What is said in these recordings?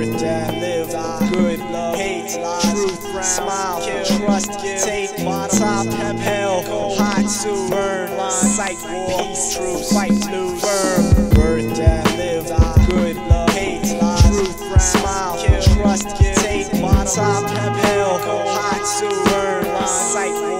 Birth, die, live, good, love, hate, truth, smile, trust, take, top, hell, hot, to burn, sight, war, peace, truth, fight, lose, firm. Birth, die, live, good, love, hate, truth, smile, trust, take, top, hell, hot, to burn, sight,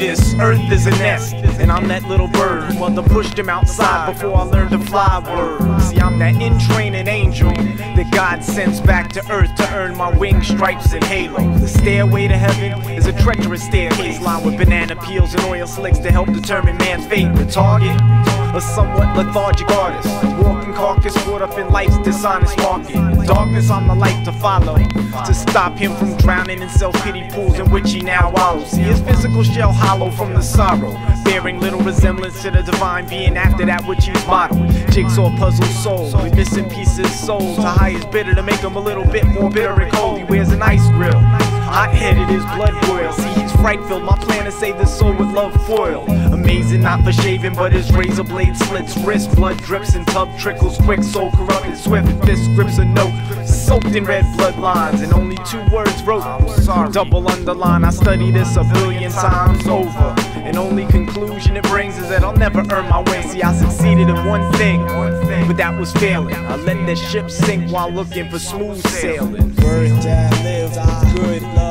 this earth is a nest, and I'm that little bird. Mother pushed him outside before I learned to fly. Word. See, I'm that in training angel that God sends back to earth to earn my wing stripes and halo. The stairway to heaven is a treacherous staircase lined with banana peels and oil slicks to help determine man's fate. The target, a somewhat lethargic artist, walking carcass caught up in life's dishonest market. Darkness, I'm the light to follow to stop him from drowning in self-pity pools in which he now wallows. See his physical shell hollow from the sorrow, bearing little resemblance to the divine being after that which he's modeled. Jigsaw puzzle soul with missing pieces sold to highest bidder to make him a little bit more bitter and cold. He wears an ice grill. Hot headed, his blood boils. See, he's fright filled. My plan is save the soul with love foil. Amazing, not for shaving, but his razor blade slits wrist. Blood drips and tub trickles quick. Soul corrupted, swift. Fist grips a note. Soaked in red bloodlines, and only two words wrote. Double underline. I study this a billion times over. And only conclusion it brings is that I'll never earn my way. See, I succeeded in one thing, but that was failing. I let that ship sink while looking for smooth sailing. Birth, die, live, die, good, love,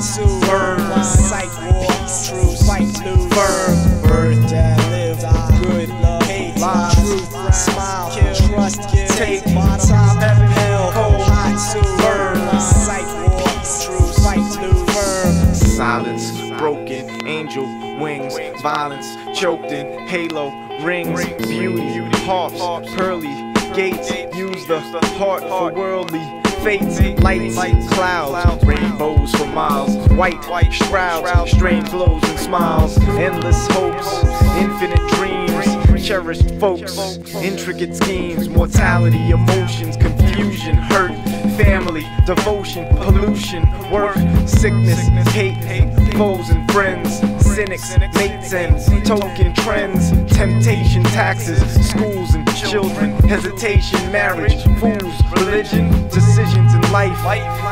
hot, to burn, sight, war, truth, fight, lose, firm. Birth, die, live, die, good, love, hate, lie, truth, smile, kill, trust, take, top, hell, hot, to burn, sight, war, truth, fight, lose, firm. Silence, broken, angel wings, violence, choked in halo, rings, beauty, harps, pearly gates. Use the heart for worldly fates, lights, clouds, rainbows for miles, white white shrouds, strange glows and smiles, endless hopes, infinite dreams, cherished folks, intricate schemes, mortality, emotions, confusion, hurt, devotion, pollution, work, sickness, hate, foes and friends, cynics, mates and token trends, temptation, taxes, schools and children, hesitation, marriage, fools, religion, decisions in life,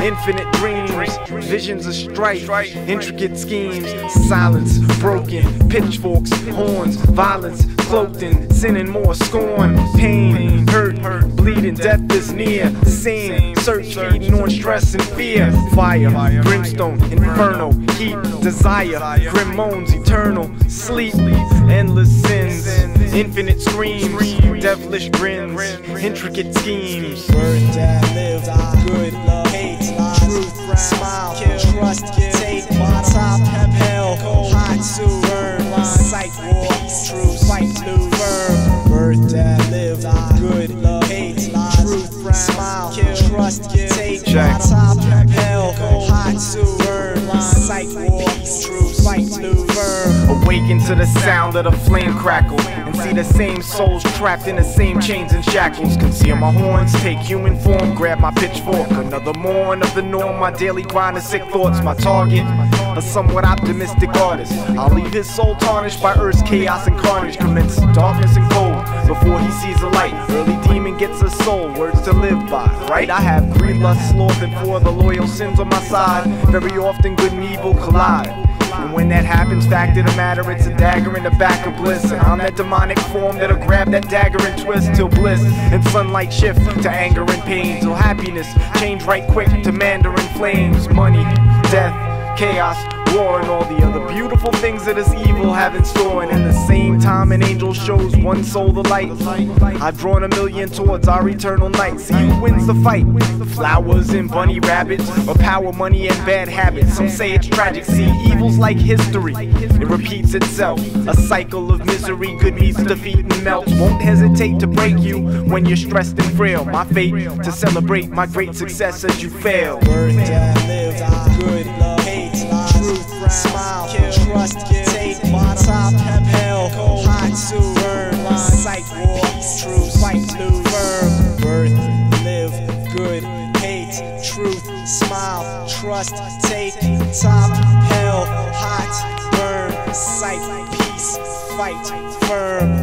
infinite dreams, visions of strife, intricate schemes, silence, broken, pitchforks, horns, violence, cloaked in sin and more scorn, pain, hurt, hurt, bleeding, death is near, sin, search, feeding on stress and fear, fire, brimstone, inferno, heat, desire, grim moans, eternal, sleep, endless sins, infinite screams, devilish grins, intricate schemes. Birth, die, live, good, love, hate, truth, smile, trust, take, top, hell, hot, to sight, war, truth, fight, lose, die, Check. top, hell, hot, to burn, sight, war, truth, fight. Awaken to the sound of the flame crackle and see the same souls trapped in the same chains and shackles. Conceal my horns, take human form, grab my pitchfork. Another morn of the norm, my daily grind of sick thoughts. My target, a somewhat optimistic artist. I'll leave his soul tarnished by earth's chaos and carnage. Commence darkness and cold before he sees the light. Early demon gets a soul, words to live by. Right? I have greed, lust, sloth, and four the loyal sins on my side. Very often good and evil collide. And when that happens, fact of the matter, it's a dagger in the back of bliss. And I'm that demonic form that'll grab that dagger and twist till bliss and sunlight shift to anger and pain. Till happiness change right quick to mandarin flames, money, death, chaos, war, and all the other beautiful things that this evil have in store. And in the same time, an angel shows one soul the light. I've drawn a million towards our eternal night. See who wins the fight? Flowers and bunny rabbits, or power, money, and bad habits. Some say it's tragic. See, evil's like history, it repeats itself. A cycle of misery, good meets defeat and melts. Won't hesitate to break you when you're stressed and frail. My fate to celebrate my great success as you fail. Good, love, trust, take, top, hell, hot, burn, sight, war, truth, fight, lose, firm. Birth, live, good, hate, truth, smile, trust, take, top, hell, hot, burn, sight, peace, fight firm,